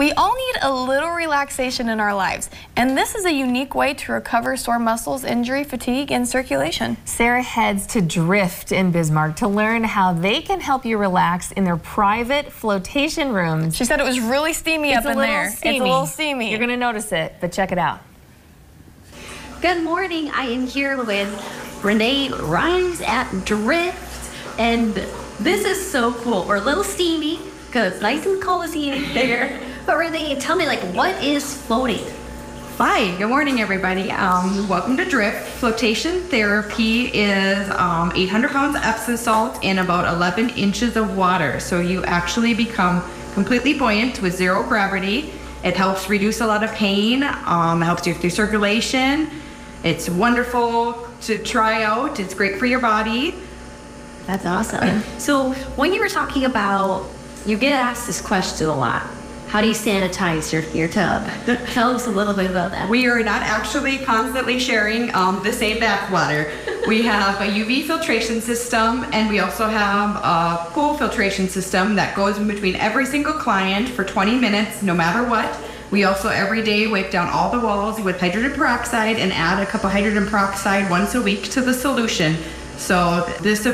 We all need a little relaxation in our lives, and this is a unique way to recover sore muscles, injury, fatigue, and circulation. Sarah heads to Drift in Bismarck to learn how they can help you relax in their private flotation rooms. She said it was really steamy it's up in there. Steamy. It's a little steamy. You're going to notice it, but check it out. Good morning. I am here with Renee Rhymes at Drift, and this is so cool. We're a little steamy because it's nice and cozy in here. But Renee, tell me, like, what is floating? Hi, good morning, everybody. Um, welcome to Drift. Flotation therapy is um, 800 pounds of Epsom salt in about 11 inches of water. So you actually become completely buoyant with zero gravity. It helps reduce a lot of pain, um, helps you through circulation. It's wonderful to try out. It's great for your body. That's awesome. So when you were talking about, you get asked this question a lot. How do you sanitize your, your tub? Tell us a little bit about that. We are not actually constantly sharing um, the same bathwater. We have a UV filtration system and we also have a pool filtration system that goes in between every single client for 20 minutes, no matter what. We also every day wipe down all the walls with hydrogen peroxide and add a cup of hydrogen peroxide once a week to the solution. So this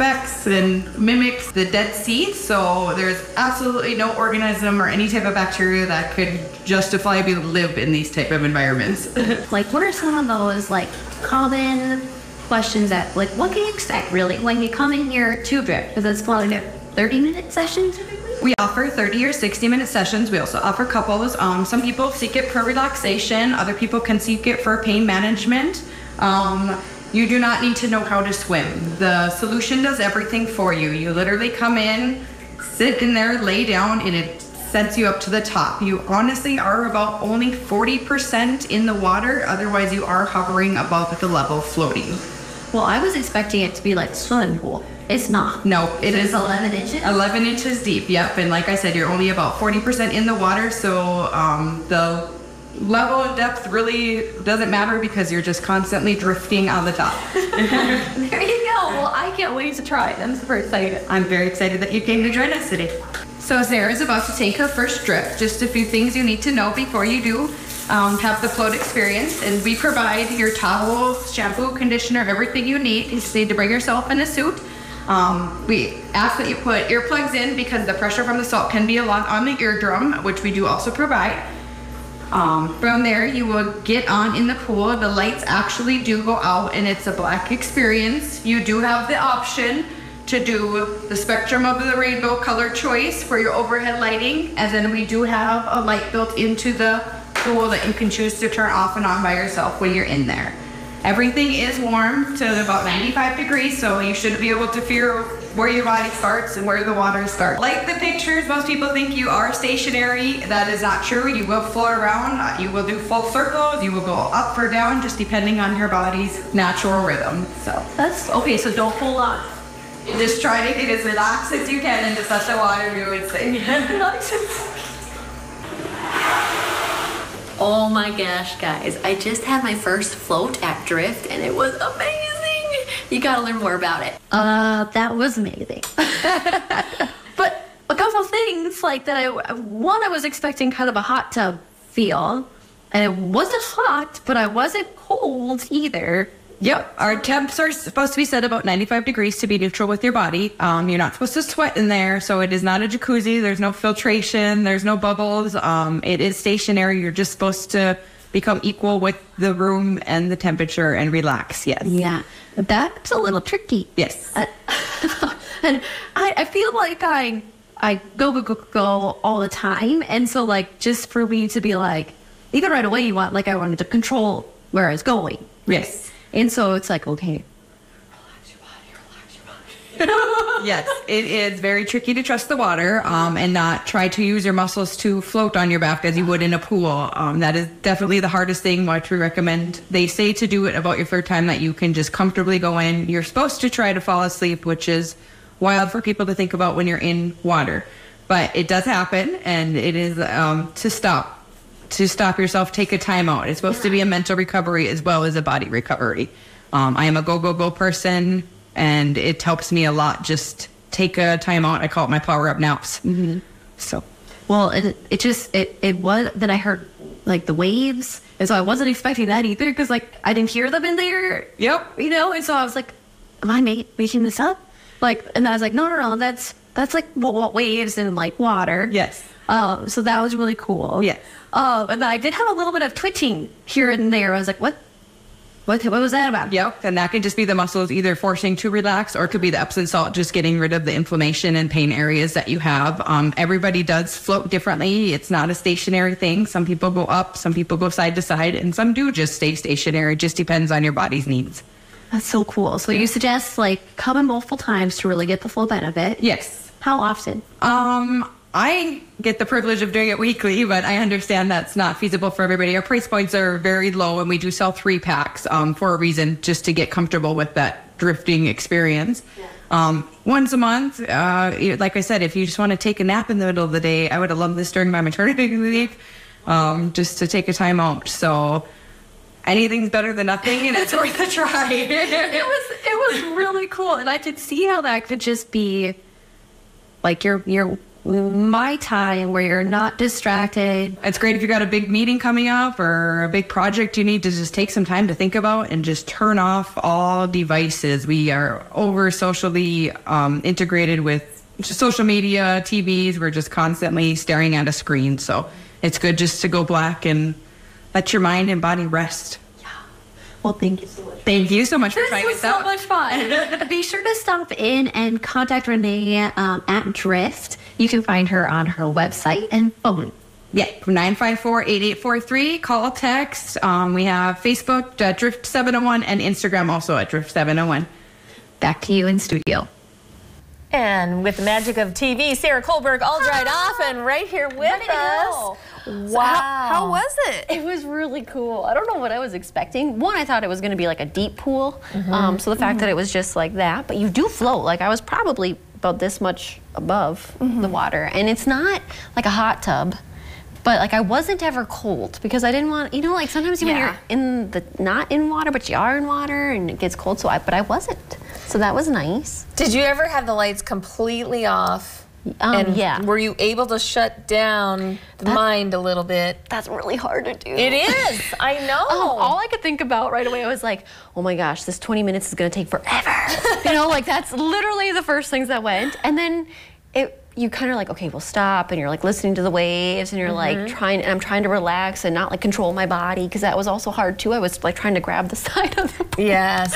and mimics the Dead Sea. So there's absolutely no organism or any type of bacteria that could justifiably live in these type of environments. like, what are some of those like common questions that like what can you expect really when you come in here to Drift? Because it's probably a 30 minute session typically. We offer 30 or 60 minute sessions. We also offer couples. Um, some people seek it for relaxation. Other people can seek it for pain management. Um, you do not need to know how to swim. The solution does everything for you. You literally come in, sit in there, lay down, and it sets you up to the top. You honestly are about only 40% in the water, otherwise, you are hovering above the level floating. Well, I was expecting it to be like swimming pool. It's not. No, it It's is 11 inches. 11 inches deep, yep. And like I said, you're only about 40% in the water, so um, the level of depth really doesn't matter because you're just constantly drifting on the top. There you go. Well, I can't wait to try it. I'm super excited. I'm very excited that you came to join us today. So Sarah's about to take her first drift. Just a few things you need to know before you do um, have the float experience. And we provide your towel, shampoo, conditioner, everything you need. You just need to bring yourself in a suit. Um, we ask that you put earplugs in because the pressure from the salt can be a lot on the eardrum, which we do also provide. Um, from there, you will get on in the pool. The lights actually do go out, and it's a black experience. You do have the option to do the spectrum of the rainbow color choice for your overhead lighting, and then we do have a light built into the pool that you can choose to turn off and on by yourself when you're in there. Everything is warm to about 95 degrees, so you shouldn't be able to fear where your body starts and where the water starts. Like the pictures, most people think you are stationary. That is not true. You will float around, you will do full circles, you will go up or down, just depending on your body's natural rhythm. So That's okay. So don't pull on. just try to get as relaxed as you can and just let the water do its thing. Oh my gosh, guys. I just had my first float at Drift and it was amazing. You gotta learn more about it. Uh, that was amazing. but a couple things like that I, one, I was expecting kind of a hot tub feel. And it wasn't hot, but I wasn't cold either. Yep, our temps are supposed to be set about 95 degrees to be neutral with your body. Um, you're not supposed to sweat in there, so it is not a jacuzzi. There's no filtration. There's no bubbles. Um, it is stationary. You're just supposed to become equal with the room and the temperature and relax. Yes. Yeah, that's a little tricky. Yes. Uh, and I, I feel like I I go go go go all the time, and so like just for me to be like, even right away, you want like I wanted to control where I was going, Yes. and so it's like okay, yes, it is very tricky to trust the water um, and not try to use your muscles to float on your back as you would in a pool. Um, that is definitely the hardest thing. What we recommend. They say to do it about your third time that you can just comfortably go in. You're supposed to try to fall asleep, which is wild for people to think about when you're in water, but it does happen, and it is um, to stop. To stop yourself, take a time out. It's supposed to be a mental recovery as well as a body recovery. Um, I am a go go go person and it helps me a lot. Just take a time out. I call it my power up naps. Mm-hmm. So Well, it, it just it it was then I heard like the waves, and so I wasn't expecting that either because like I didn't hear them in there. Yep. You know, and so I was like, "Am I ma- making this up?" Like, and I was like, "No, no, no, that's that's like what, what waves and like water." Yes. Um, so that was really cool. Yes. Um, and then I did have a little bit of twitching here and there. I was like, "What? What? What was that about?" Yep. And that can just be the muscles either forcing to relax or it could be the Epsom salt just getting rid of the inflammation and pain areas that you have. Um, everybody does float differently. It's not a stationary thing. Some people go up, some people go side to side, and some do just stay stationary. It just depends on your body's needs. That's so cool. So you suggest like coming multiple times to really get the full benefit. Yes. How often? Um, I get the privilege of doing it weekly, but I understand that's not feasible for everybody. Our price points are very low, and we do sell three packs um, for a reason, just to get comfortable with that drifting experience. Um, once a month, uh, like I said, if you just want to take a nap in the middle of the day, I would have loved this during my maternity leave, um, just to take a time out. So anything's better than nothing, and it's worth a try. it was it was really cool, and I could see how that could just be like your your my time where you're not distracted. It's great if you got a big meeting coming up or a big project you need to just take some time to think about and just turn off all devices. We are over socially um, integrated with social media, TVs. We're just constantly staring at a screen. So it's good just to go black and let your mind and body rest. Well, thank you so much. Thank you so much for This trying was so out. much fun. Be sure to stop in and contact Renee um, at Drift. You can find her on her website and phone. Yeah, 954-8843. Call, text. Um, we have Facebook, uh, Drift701, and Instagram also at Drift701. Back to you in studio. And with the magic of TV, Sarah Kohlberg all dried off ah, and right here with us. Wow. How, how was it? It was really cool. I don't know what I was expecting. One, I thought it was going to be like a deep pool. Mm-hmm. Um, so the fact mm-hmm. that it was just like that, but you do float. Like I was probably about this much above the mm-hmm. water, and it's not like a hot tub. But like I wasn't ever cold because I didn't want, you know, like sometimes when you're in the not in water, but you are in water and it gets cold. So I, but I wasn't. So that was nice. Did you ever have the lights completely off? Um, and yeah. were you able to shut down the mind a little bit? That's really hard to do. It is. I know. Oh, all I could think about right away, I was like, oh my gosh, this 20 minutes is gonna take forever. you know, like that's literally the first things that went. And then it, you kind of like, okay, we'll stop. And you're like listening to the waves and you're like trying, and I'm trying to relax and not like control my body because that was also hard too. I was like trying to grab the side of the pool. Yes.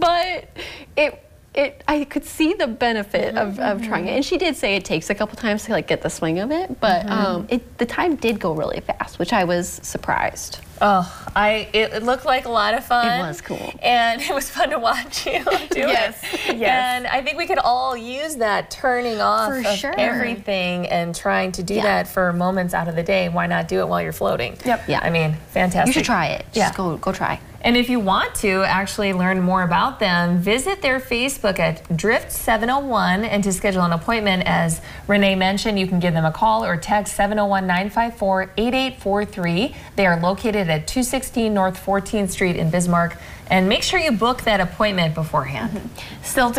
But it, it, I could see the benefit mm-hmm, of, of trying it, mm-hmm. and she did say it takes a couple times to like get the swing of it. But mm-hmm. um, it, the time did go really fast, which I was surprised. Oh, I it, it looked like a lot of fun. It was cool. And it was fun to watch you do Yes, it. yes. And I think we could all use that turning off For of sure. everything and trying to do Yeah. that for moments out of the day. Why not do it while you're floating? Yep. Yeah. I mean, fantastic. You should try it. Just Yeah. go go try. And if you want to actually learn more about them, visit their Facebook at Drift701. And to schedule an appointment, as Renee mentioned, you can give them a call or text 701 954 8843. They are located at 216 North 14th Street in Bismarck. And make sure you book that appointment beforehand. Mm-hmm. Still to